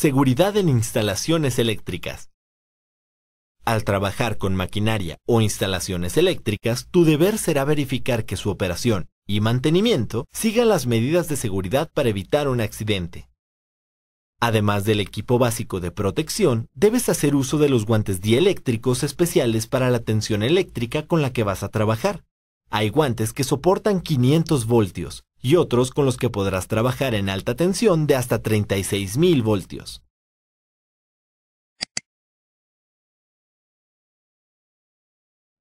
Seguridad en instalaciones eléctricas. Al trabajar con maquinaria o instalaciones eléctricas, tu deber será verificar que su operación y mantenimiento sigan las medidas de seguridad para evitar un accidente. Además del equipo básico de protección, debes hacer uso de los guantes dieléctricos especiales para la tensión eléctrica con la que vas a trabajar. Hay guantes que soportan 500 voltios y otros con los que podrás trabajar en alta tensión de hasta 36.000 voltios.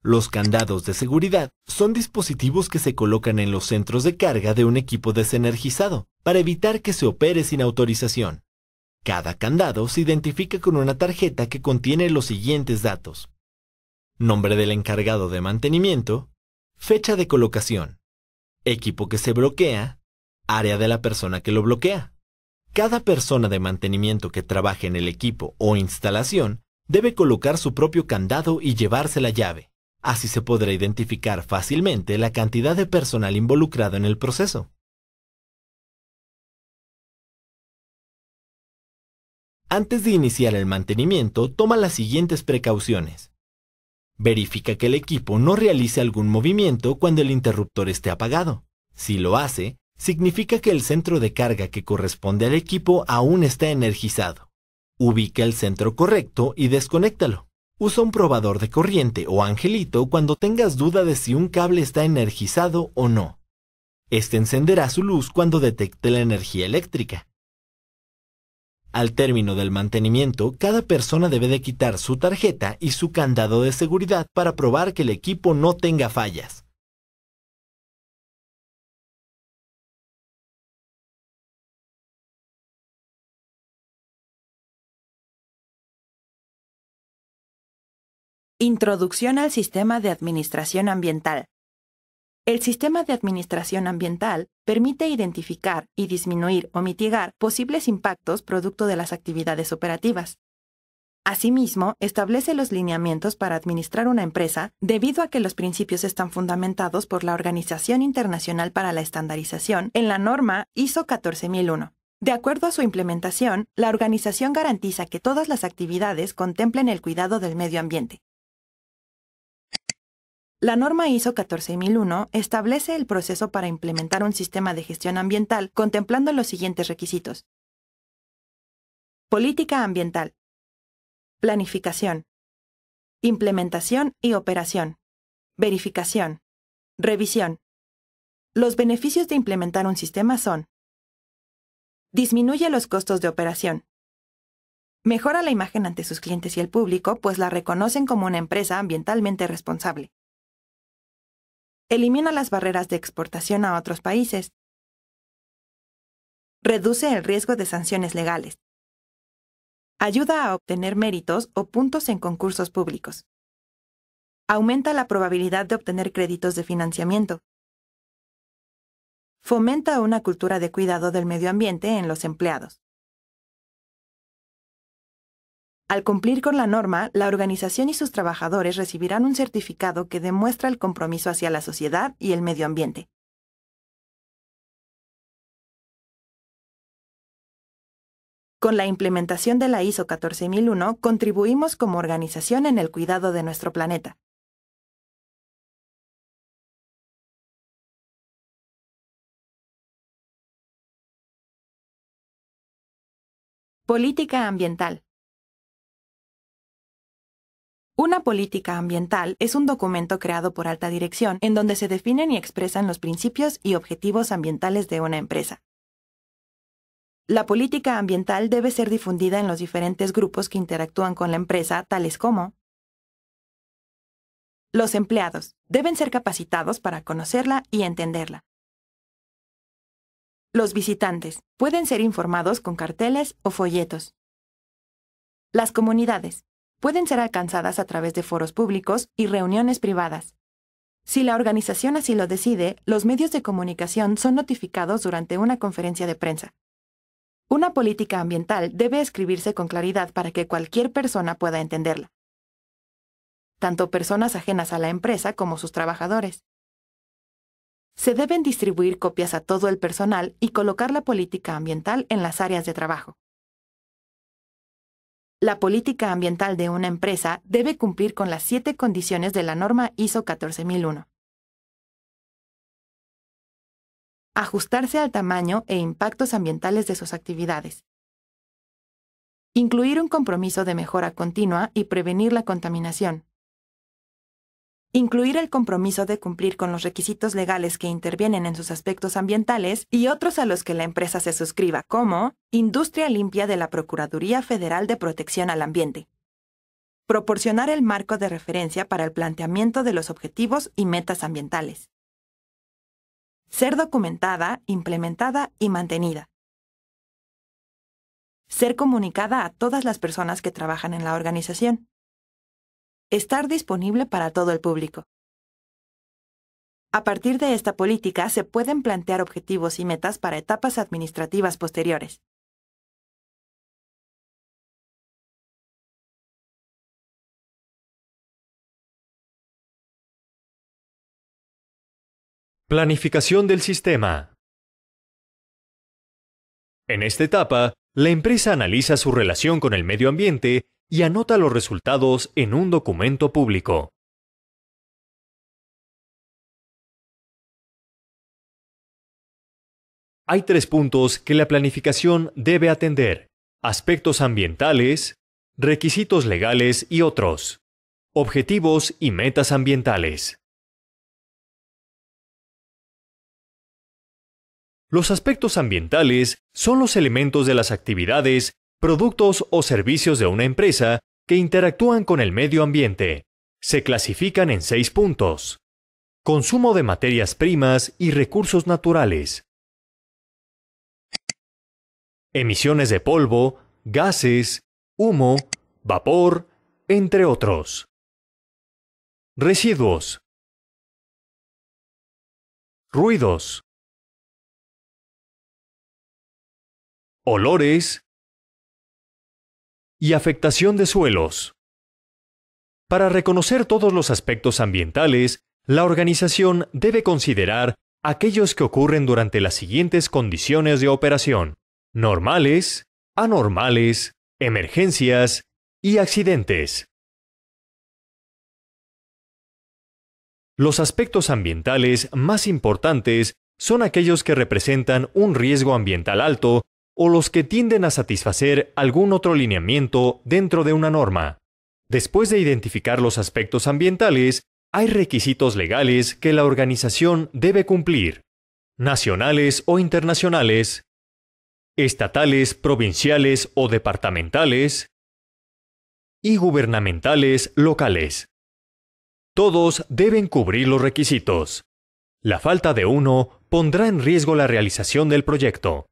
Los candados de seguridad son dispositivos que se colocan en los centros de carga de un equipo desenergizado para evitar que se opere sin autorización. Cada candado se identifica con una tarjeta que contiene los siguientes datos. Nombre del encargado de mantenimiento, fecha de colocación, equipo que se bloquea, área de la persona que lo bloquea. Cada persona de mantenimiento que trabaje en el equipo o instalación debe colocar su propio candado y llevarse la llave. Así se podrá identificar fácilmente la cantidad de personal involucrado en el proceso. Antes de iniciar el mantenimiento, toma las siguientes precauciones. Verifica que el equipo no realice algún movimiento cuando el interruptor esté apagado. Si lo hace, significa que el centro de carga que corresponde al equipo aún está energizado. Ubica el centro correcto y desconéctalo. Usa un probador de corriente o angelito cuando tengas duda de si un cable está energizado o no. Este encenderá su luz cuando detecte la energía eléctrica. Al término del mantenimiento, cada persona debe de quitar su tarjeta y su candado de seguridad para probar que el equipo no tenga fallas. Introducción al sistema de administración ambiental. El sistema de administración ambiental permite identificar y disminuir o mitigar posibles impactos producto de las actividades operativas. Asimismo, establece los lineamientos para administrar una empresa debido a que los principios están fundamentados por la Organización Internacional para la Estandarización en la norma ISO 14001. De acuerdo a su implementación, la organización garantiza que todas las actividades contemplen el cuidado del medio ambiente. La norma ISO 14001 establece el proceso para implementar un sistema de gestión ambiental contemplando los siguientes requisitos. Política ambiental. Planificación. Implementación y operación. Verificación. Revisión. Los beneficios de implementar un sistema son Disminuye los costos de operación. Mejora la imagen ante sus clientes y el público, pues la reconocen como una empresa ambientalmente responsable. Elimina las barreras de exportación a otros países. Reduce el riesgo de sanciones legales. Ayuda a obtener méritos o puntos en concursos públicos. Aumenta la probabilidad de obtener créditos de financiamiento. Fomenta una cultura de cuidado del medio ambiente en los empleados. Al cumplir con la norma, la organización y sus trabajadores recibirán un certificado que demuestra el compromiso hacia la sociedad y el medio ambiente. Con la implementación de la ISO 14001 contribuimos como organización en el cuidado de nuestro planeta. Política ambiental. Una política ambiental es un documento creado por alta dirección en donde se definen y expresan los principios y objetivos ambientales de una empresa. La política ambiental debe ser difundida en los diferentes grupos que interactúan con la empresa, tales como los empleados deben ser capacitados para conocerla y entenderla. Los visitantes pueden ser informados con carteles o folletos. Las comunidades pueden ser alcanzadas a través de foros públicos y reuniones privadas. Si la organización así lo decide, los medios de comunicación son notificados durante una conferencia de prensa. Una política ambiental debe escribirse con claridad para que cualquier persona pueda entenderla, tanto personas ajenas a la empresa como sus trabajadores. Se deben distribuir copias a todo el personal y colocar la política ambiental en las áreas de trabajo. La política ambiental de una empresa debe cumplir con las siete condiciones de la norma ISO 14001. Ajustarse al tamaño e impactos ambientales de sus actividades. Incluir un compromiso de mejora continua y prevenir la contaminación. Incluir el compromiso de cumplir con los requisitos legales que intervienen en sus aspectos ambientales y otros a los que la empresa se suscriba, como Industria Limpia de la Procuraduría Federal de Protección al Ambiente. Proporcionar el marco de referencia para el planteamiento de los objetivos y metas ambientales. Ser documentada, implementada y mantenida ser comunicada a todas las personas que trabajan en la organización. Estar disponible para todo el público. A partir de esta política se pueden plantear objetivos y metas para etapas administrativas posteriores. Planificación del sistema. En esta etapa, la empresa analiza su relación con el medio ambiente y anota los resultados en un documento público. Hay tres puntos que la planificación debe atender. Aspectos ambientales, requisitos legales y otros. Objetivos y metas ambientales. Los aspectos ambientales son los elementos de las actividades, productos o servicios de una empresa que interactúan con el medio ambiente. Se clasifican en seis puntos. Consumo de materias primas y recursos naturales. Emisiones de polvo, gases, humo, vapor, entre otros. Residuos. Ruidos. olores y afectación de suelos. Para reconocer todos los aspectos ambientales, la organización debe considerar aquellos que ocurren durante las siguientes condiciones de operación. Normales, anormales, emergencias y accidentes. Los aspectos ambientales más importantes son aquellos que representan un riesgo ambiental alto o los que tienden a satisfacer algún otro lineamiento dentro de una norma. Después de identificar los aspectos ambientales, hay requisitos legales que la organización debe cumplir, nacionales o internacionales, estatales, provinciales o departamentales, y gubernamentales locales. Todos deben cubrir los requisitos. La falta de uno pondrá en riesgo la realización del proyecto.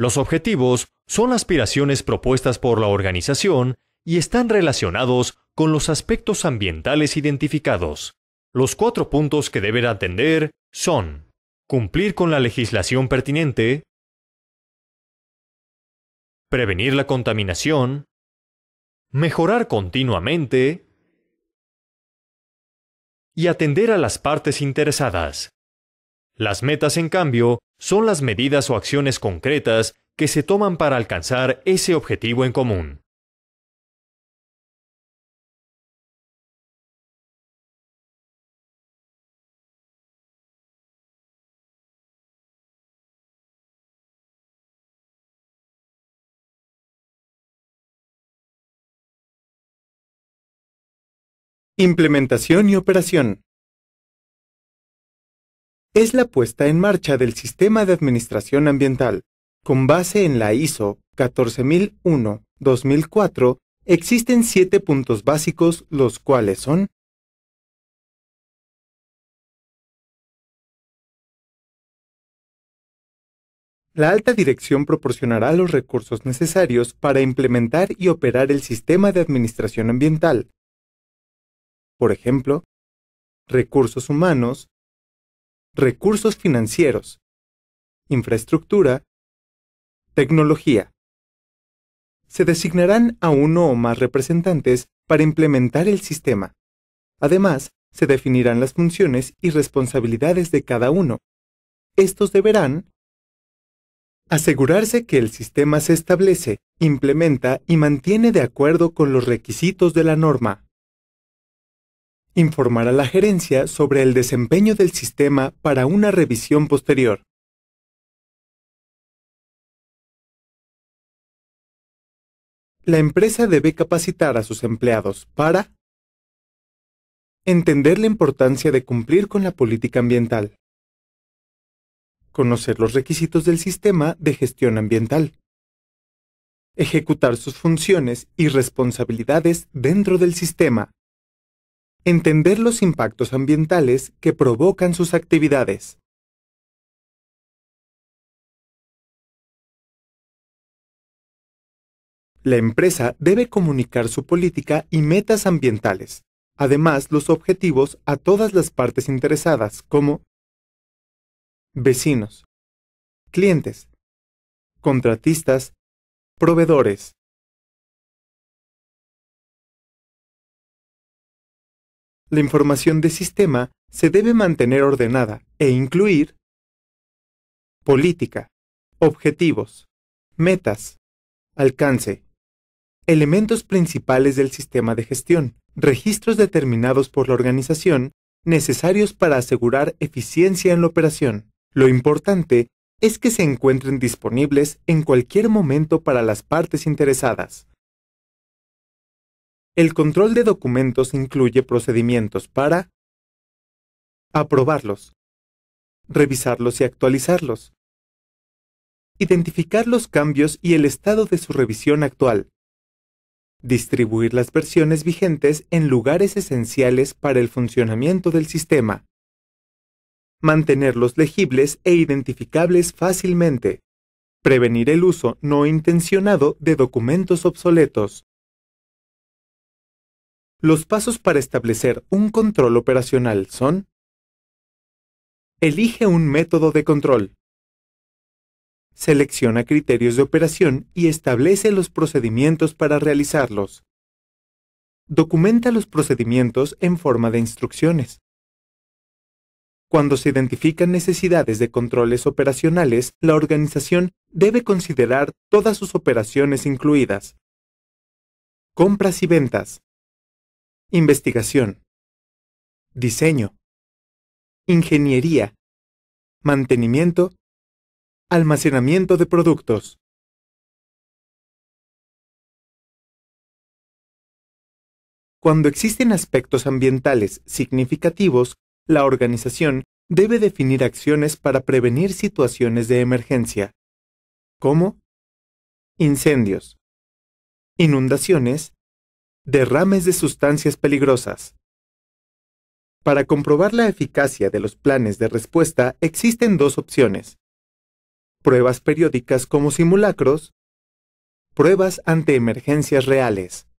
Los objetivos son aspiraciones propuestas por la organización y están relacionados con los aspectos ambientales identificados. Los cuatro puntos que deben atender son cumplir con la legislación pertinente, prevenir la contaminación, mejorar continuamente y atender a las partes interesadas. Las metas, en cambio, son las medidas o acciones concretas que se toman para alcanzar ese objetivo en común. Implementación y operación es la puesta en marcha del sistema de administración ambiental. Con base en la ISO 14001-2004, existen siete puntos básicos, los cuales son La alta dirección proporcionará los recursos necesarios para implementar y operar el sistema de administración ambiental. Por ejemplo, recursos humanos, recursos financieros, infraestructura, tecnología. Se designarán a uno o más representantes para implementar el sistema. Además, se definirán las funciones y responsabilidades de cada uno. Estos deberán Asegurarse que el sistema se establece, implementa y mantiene de acuerdo con los requisitos de la norma. Informar a la gerencia sobre el desempeño del sistema para una revisión posterior. La empresa debe capacitar a sus empleados para entender la importancia de cumplir con la política ambiental, conocer los requisitos del sistema de gestión ambiental, ejecutar sus funciones y responsabilidades dentro del sistema, entender los impactos ambientales que provocan sus actividades. La empresa debe comunicar su política y metas ambientales, además los objetivos a todas las partes interesadas, como vecinos, clientes, contratistas, proveedores. La información de sistema se debe mantener ordenada e incluir política, objetivos, metas, alcance, elementos principales del sistema de gestión, registros determinados por la organización necesarios para asegurar eficiencia en la operación. Lo importante es que se encuentren disponibles en cualquier momento para las partes interesadas. El control de documentos incluye procedimientos para aprobarlos, revisarlos y actualizarlos, identificar los cambios y el estado de su revisión actual, distribuir las versiones vigentes en lugares esenciales para el funcionamiento del sistema, mantenerlos legibles e identificables fácilmente, prevenir el uso no intencionado de documentos obsoletos. Los pasos para establecer un control operacional son Elige un método de control. Selecciona criterios de operación y establece los procedimientos para realizarlos. Documenta los procedimientos en forma de instrucciones. Cuando se identifican necesidades de controles operacionales, la organización debe considerar todas sus operaciones incluidas. Compras y ventas. Investigación. Diseño. Ingeniería. Mantenimiento. Almacenamiento de productos. Cuando existen aspectos ambientales significativos, la organización debe definir acciones para prevenir situaciones de emergencia, como incendios, inundaciones, derrames de sustancias peligrosas. Para comprobar la eficacia de los planes de respuesta existen dos opciones. Pruebas periódicas como simulacros, pruebas ante emergencias reales.